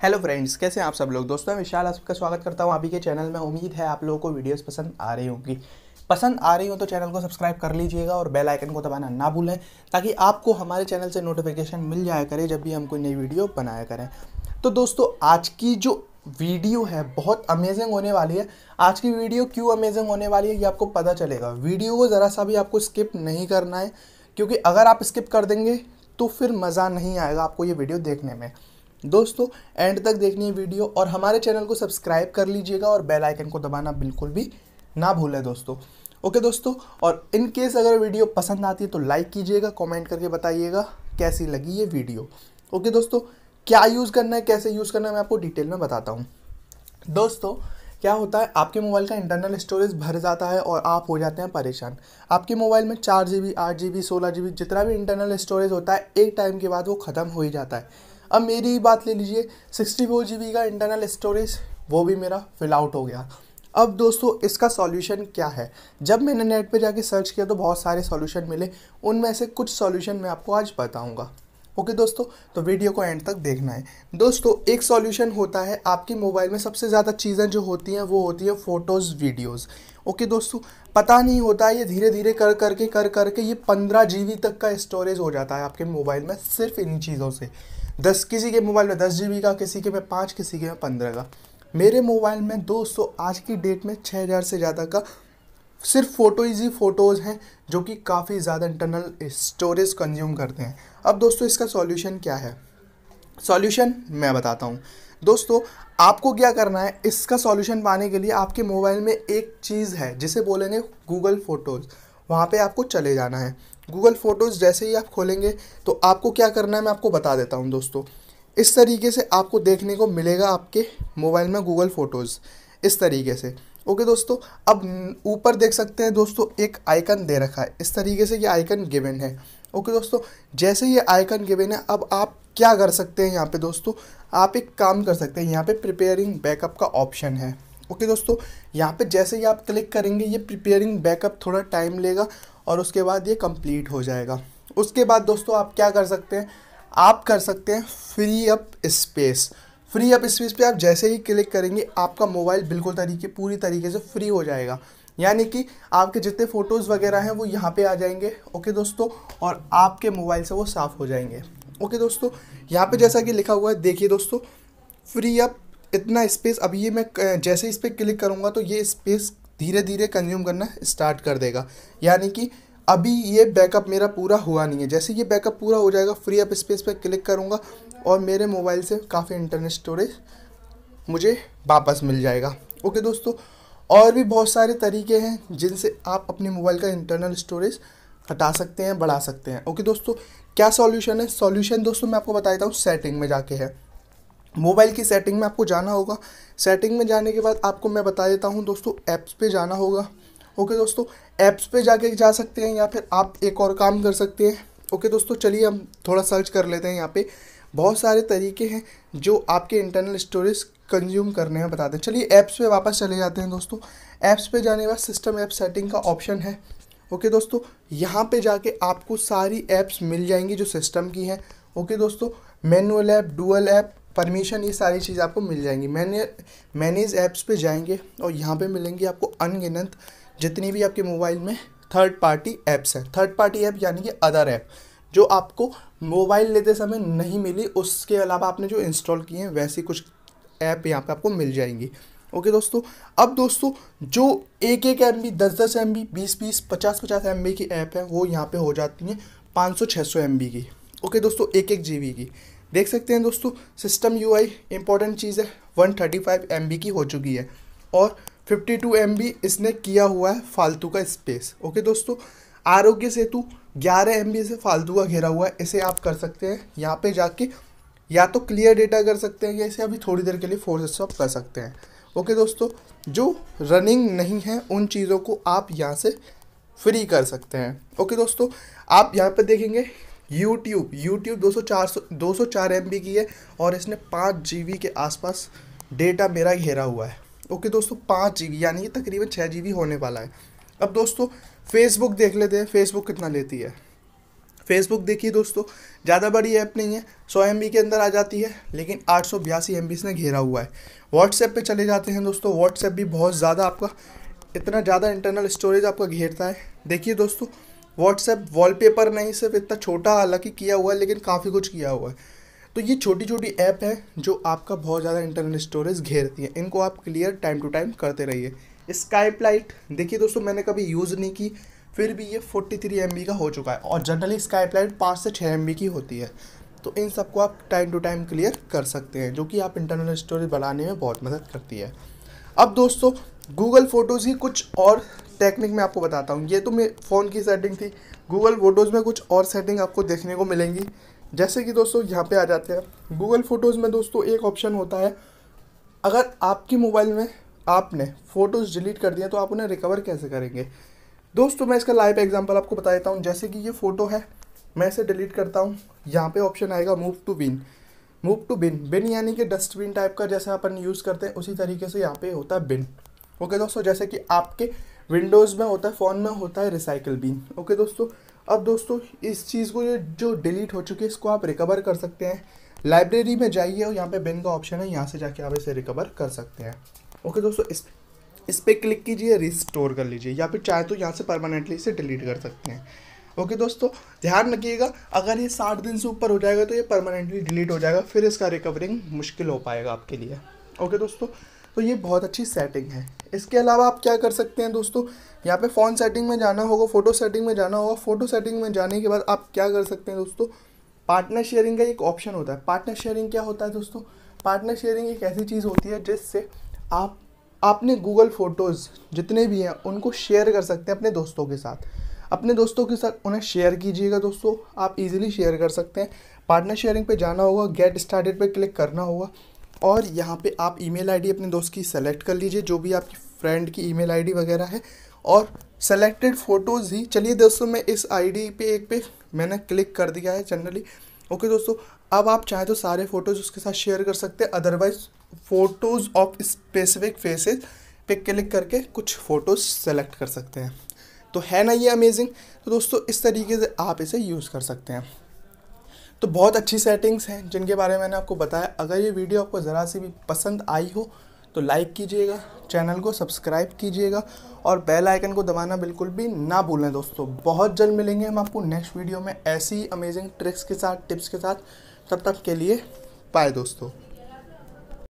Hello friends कैसे हैं आप सब लोग? दोस्तों, मैं विशाल आपका स्वागत करता हूँ। अभी के चैनल में उम्मीद है आप लोगों को वीडियोस पसंद आ रही होंगी। पसंद आ रही हो तो चैनल को सब्सक्राइब कर लीजिएगा और बेल आइकन को दबाना ना भूलें, ताकि आपको हमारे चैनल से नोटिफिकेशन मिल जाया करे जब भी हम कोई नई वीडियो बनाया करें। तो दोस्तों, आज की जो वीडियो है, बहुत अमेजिंग होने वाली है। आज की वीडियो क्यों अमेजिंग होने वाली है, ये आपको पता चलेगा। वीडियो को ज़रा सा भी आपको स्किप नहीं करना है, क्योंकि अगर आप स्किप कर देंगे तो फिर मज़ा नहीं आएगा आपको ये वीडियो देखने में। दोस्तों एंड तक देखनी है वीडियो और हमारे चैनल को सब्सक्राइब कर लीजिएगा और बेल आइकन को दबाना बिल्कुल भी ना भूलें दोस्तों। ओके दोस्तों, और इन केस अगर वीडियो पसंद आती है तो लाइक कीजिएगा कमेंट करके बताइएगा कैसी लगी ये वीडियो ओके दोस्तों, क्या यूज़ करना है, कैसे यूज़ करना है मैं आपको डिटेल में बताता हूँ। दोस्तों, क्या होता है, आपके मोबाइल का इंटरनल स्टोरेज भर जाता है और आप हो जाते हैं परेशान। आपके मोबाइल में चार जी बी आठ जी बी सोलह जी बी जितना भी इंटरनल स्टोरेज होता है, एक टाइम के बाद वो ख़त्म हो ही जाता है। अब मेरी बात ले लीजिए सिक्सटी फोर जी बी का इंटरनल स्टोरेज वो भी मेरा फिल आउट हो गया। अब दोस्तों, इसका सॉल्यूशन क्या है? जब मैंने नेट पे जाके सर्च किया तो बहुत सारे सॉल्यूशन मिले। उनमें से कुछ सॉल्यूशन मैं आपको आज बताऊँगा। ओके दोस्तों तो वीडियो को एंड तक देखना है। दोस्तों, एक सॉल्यूशन होता है आपके मोबाइल में सबसे ज़्यादा चीज़ें जो होती हैं, वो होती है फ़ोटोज़, वीडियोज़। ओके दोस्तों, पता नहीं होता है ये धीरे धीरे कर, करके कर, करके ये पंद्रह जीबी तक का स्टोरेज हो जाता है आपके मोबाइल में, सिर्फ़ इन चीज़ों से। दस किसी के मोबाइल में दस जी का, किसी के में पाँच, किसी के में पंद्रह का। मेरे मोबाइल में दोस्तों, आज की डेट में छः हज़ार से ज़्यादा का सिर्फ़ फ़ोटोज़ ही फ़ोटोज़ हैं जो कि काफ़ी ज़्यादा इंटरनल स्टोरेज कंज्यूम करते हैं। अब दोस्तों, इसका सॉल्यूशन क्या है? सॉल्यूशन मैं बताता हूँ। दोस्तों, आपको क्या करना है? इसका सॉल्यूशन पाने के लिए आपके मोबाइल में एक चीज़ है, जिसे बोलेंगे गूगल फ़ोटोज़ वहाँ पे आपको चले जाना है। गूगल फ़ोटोज़ जैसे ही आप खोलेंगे तो आपको क्या करना है? मैं आपको बता देता हूँ दोस्तों। इस तरीके से आपको देखने को मिलेगा आपके मोबाइल में गूगल फ़ोटोज़ इस तरीके से। ओके दोस्तों, अब ऊपर देख सकते हैं दोस्तों, एक आइकन दे रखा है। इस तरीके से ये आइकन गिवन है। ओके दोस्तों, जैसे ये आइकन गिवन है, अब आप क्या कर सकते हैं यहाँ पे दोस्तों? आप एक काम कर सकते हैं, यहाँ पे प्रिपेयरिंग बैकअप का ऑप्शन है। ओके दोस्तों, यहाँ पे जैसे ही आप क्लिक करेंगे, ये प्रिपेयरिंग बैकअप थोड़ा टाइम लेगा और उसके बाद ये कंप्लीट हो जाएगा। उसके बाद दोस्तों, आप क्या कर सकते हैं? आप कर सकते हैं free up space free up space पे, आप जैसे ही क्लिक करेंगे, आपका मोबाइल बिल्कुल तरीके, पूरी तरीके से फ्री हो जाएगा। यानी कि आपके जितने फ़ोटोज़ वगैरह हैं, वो यहाँ पे आ जाएँगे। ओके दोस्तों? और आपके मोबाइल से वो साफ़ हो जाएँगे। ओके दोस्तों? यहाँ पे जैसा कि लिखा हुआ है, देखिए दोस्तों, फ्री अप इतना स्पेस अभी ये मैं जैसे इस पर क्लिक करूँगा तो ये स्पेस धीरे धीरे कंज्यूम करना स्टार्ट कर देगा। यानी कि अभी ये बैकअप मेरा पूरा हुआ नहीं है। जैसे ये बैकअप पूरा हो जाएगा फ्री अप स्पेस पर क्लिक करूँगा और मेरे मोबाइल से काफ़ी इंटरनेट स्टोरेज मुझे वापस मिल जाएगा। ओके दोस्तों, और भी बहुत सारे तरीके हैं जिनसे आप अपने मोबाइल का इंटरनल स्टोरेज हटा सकते हैं, बढ़ा सकते हैं। ओके दोस्तों, क्या सॉल्यूशन है? सॉल्यूशन दोस्तों मैं आपको बता देता हूँ सेटिंग में जाके है। मोबाइल की सेटिंग में आपको जाना होगा। सेटिंग में जाने के बाद आपको मैं बता देता हूँ दोस्तों ऐप्स पे जाना होगा। ओके दोस्तों ऐप्स पे जाके जा सकते हैं या फिर आप एक और काम कर सकते हैं। ओके दोस्तों, चलिए हम थोड़ा सर्च कर लेते हैं यहाँ पे। बहुत सारे तरीके हैं जो आपके इंटरनल स्टोरेज कंज्यूम करने में बताते हैं चलिए ऐप्स पे वापस चले जाते हैं दोस्तों। ऐप्स पे जाने के बाद सिस्टम ऐप सेटिंग का ऑप्शन है। ओके दोस्तों, यहाँ पे जाके आपको सारी ऐप्स मिल जाएँगी जो सिस्टम की हैं। ओके दोस्तों manual app dual app permission ये सारी चीज़ आपको मिल जाएँगी। मैंने मैनेज ऐप्स पे जाएँगे और यहाँ पे मिलेंगी आपको अनगिनत जितनी भी आपके मोबाइल में थर्ड पार्टी ऐप्स हैं। थर्ड पार्टी ऐप यानी कि अदर ऐप जो आपको मोबाइल लेते समय नहीं मिली, उसके अलावा आपने जो इंस्टॉल किए हैं, वैसी कुछ ऐप यहाँ पे आपको मिल जाएँगी। ओके दोस्तों, अब दोस्तों, जो एक एक एम बी दस दस एम बी बीस बीस पचास पचास एम बी की ऐप है, वो यहाँ पे हो जाती हैं पाँच सौ छः सौ एम बी की। ओके दोस्तों एक एक जी बी की। देख सकते हैं दोस्तों सिस्टम यू आई इंपॉर्टेंट चीज़ है one thirty five M B की हो चुकी है। और फिफ्टी टू एम बी इसने किया हुआ है फालतू का स्पेस ओके दोस्तों, आरोग्य सेतु, ग्यारह एम बी से फालतू का घेरा हुआ है। इसे आप कर सकते हैं यहाँ पे जाके, या तो क्लियर डेटा कर सकते हैं, या इसे अभी थोड़ी देर के लिए फोर्स स्टॉप कर सकते हैं। ओके दोस्तों, जो रनिंग नहीं है, उन चीज़ों को आप यहाँ से फ्री कर सकते हैं। ओके दोस्तों, आप यहाँ पर देखेंगे यूट्यूब यूट्यूब चार सौ, दो सौ चार एम की है और इसने पाँच जी के आसपास डेटा मेरा घेरा हुआ है। ओके दोस्तों, पाँच जी यानी कि तकरीबन छः जी होने वाला है। अब दोस्तों फेसबुक देख लेते हैं फेसबुक कितना लेती है। फेसबुक देखिए दोस्तों, ज़्यादा बड़ी ऐप नहीं है, सौ एम के अंदर आ जाती है, लेकिन आठ सौ बयासी एम इसने घेरा हुआ है। व्हाट्सएप पे चले जाते हैं दोस्तों व्हाट्सएप भी बहुत ज़्यादा आपका, इतना ज़्यादा इंटरनल स्टोरेज आपका घेरता है। देखिए दोस्तों व्हाट्सएप वॉलपेपर नहीं, सिर्फ़ इतना छोटा हालाँकि किया हुआ है, लेकिन काफ़ी कुछ किया हुआ है। तो ये छोटी छोटी ऐप है जो आपका बहुत ज़्यादा इंटरनल स्टोरेज घेरती है। इनको आप क्लियर टाइम टू टाइम करते रहिए। स्काइप लाइट देखिए दोस्तों, मैंने कभी यूज़ नहीं की, फिर भी ये फोर्टी थ्री एम का हो चुका है और जनरली स्काइप लाइट पाँच से छः एम की होती है। तो इन सबको आप टाइम टू टाइम क्लियर कर सकते हैं, जो कि आप इंटरनल स्टोरेज बढ़ाने में बहुत मदद करती है। अब दोस्तों गूगल फ़ोटोज़ की कुछ और टेक्निक मैं आपको बताता हूँ। ये तो मेरे फ़ोन की सेटिंग थी। गूगल फ़ोटोज़ में कुछ और सेटिंग आपको देखने को मिलेंगी। जैसे कि दोस्तों यहाँ पे आ जाते हैं। गूगल फ़ोटोज़ में दोस्तों एक ऑप्शन होता है। अगर आपकी मोबाइल में आपने फ़ोटोज़ डिलीट कर दिए तो आप उन्हें रिकवर कैसे करेंगे? दोस्तों, मैं इसका लाइव एग्जांपल आपको बता देता हूँ। जैसे कि ये फ़ोटो है, मैं इसे डिलीट करता हूँ। यहाँ पे ऑप्शन आएगा move to bin move to bin bin यानी कि डस्टबिन टाइप का जैसे अपन यूज़ करते हैं, उसी तरीके से यहाँ पे होता है बिन ओके दोस्तों, जैसे कि आपके विंडोज़ में होता है फ़ोन में होता है रिसाइकल बिन ओके दोस्तों अब दोस्तों, इस चीज़ को जो डिलीट हो चुकी है, इसको आप रिकवर कर सकते हैं। लाइब्रेरी में जाइए और यहाँ पे बिन का ऑप्शन है, यहाँ से जाके आप इसे रिकवर कर सकते हैं। ओके दोस्तों, इस इस पर क्लिक कीजिए रिस्टोर कर लीजिए। या फिर चाहे तो यहाँ से परमानेंटली इसे डिलीट कर सकते हैं। ओके दोस्तों, ध्यान रखिएगा, अगर ये साठ दिन से ऊपर हो जाएगा तो ये परमानेंटली डिलीट हो जाएगा, फिर इसका रिकवरिंग मुश्किल हो पाएगा आपके लिए। ओके दोस्तों तो ये बहुत अच्छी सेटिंग है। इसके अलावा आप क्या कर सकते हैं दोस्तों? यहाँ पे फ़ोन सेटिंग में जाना होगा फ़ोटो सेटिंग में जाना होगा। फ़ोटो सेटिंग में जाने के बाद आप क्या कर सकते हैं दोस्तों? पार्टनर शेयरिंग का एक ऑप्शन होता है। पार्टनर शेयरिंग क्या होता है दोस्तों? पार्टनर शेयरिंग एक ऐसी चीज़ होती है जिससे आप, आपने गूगल फ़ोटोज़ जितने भी हैं, उनको शेयर कर सकते हैं अपने दोस्तों के साथ। अपने दोस्तों के साथ उन्हें शेयर कीजिएगा दोस्तों। आप इजीली शेयर कर सकते हैं। पार्टनर शेयरिंग पे जाना होगा गेट स्टार्टेड पे क्लिक करना होगा। और यहाँ पे आप ईमेल आईडी अपने दोस्त की सेलेक्ट कर लीजिए, जो भी आपकी फ्रेंड की ईमेल आईडी वगैरह है। और सेलेक्टेड फ़ोटोज़ ही, चलिए दोस्तों मैं इस आईडी पे एक पे मैंने क्लिक कर दिया है जनरली ओके दोस्तों, अब आप चाहे तो सारे फ़ोटोज़ उसके साथ शेयर कर सकते हैं। Otherwise photos of specific faces पे क्लिक करके कुछ फ़ोटोज़ सेलेक्ट कर सकते हैं। तो है ना ये अमेजिंग तो दोस्तों, इस तरीके से आप इसे यूज़ कर सकते हैं। तो बहुत अच्छी सेटिंग्स हैं, जिनके बारे में मैंने आपको बताया। अगर ये वीडियो आपको ज़रा सी भी पसंद आई हो तो लाइक कीजिएगा चैनल को सब्सक्राइब कीजिएगा और बेल आइकन को दबाना बिल्कुल भी ना भूलें दोस्तों। बहुत जल्द मिलेंगे हम आपको नेक्स्ट वीडियो में ऐसी अमेजिंग ट्रिक्स के साथ टिप्स के साथ। तब तक के लिए बाय दोस्तों।